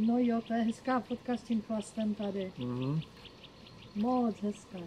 No jo, to je hezká fotka s tím chlastem tady. Mm-hmm. Moc hezká.